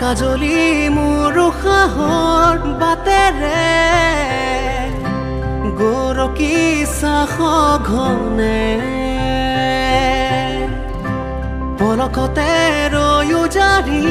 কাজলি মোৰ সাহৰ বাটেৰে। গৰকী চাহ ঘনে। পলকতে ৰয়ো জাৰি